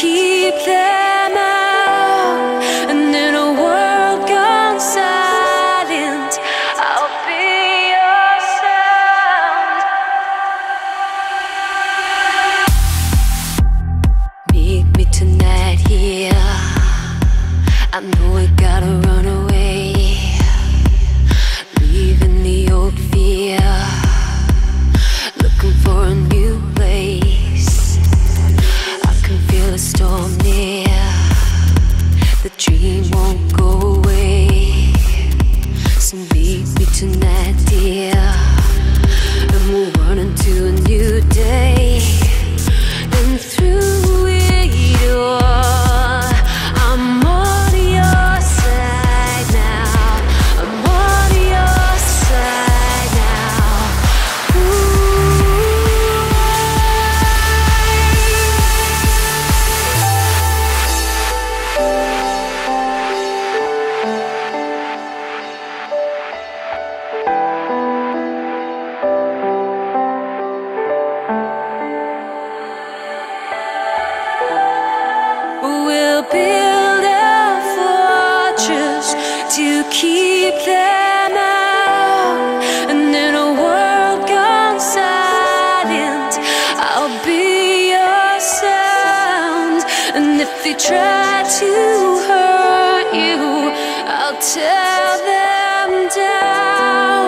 keep them to keep them out. And in a world gone silent, I'll be your sound. And if they try to hurt you, I'll tear them down.